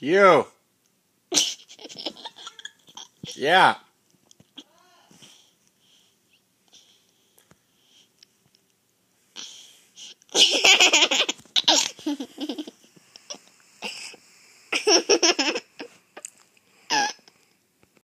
You. yeah.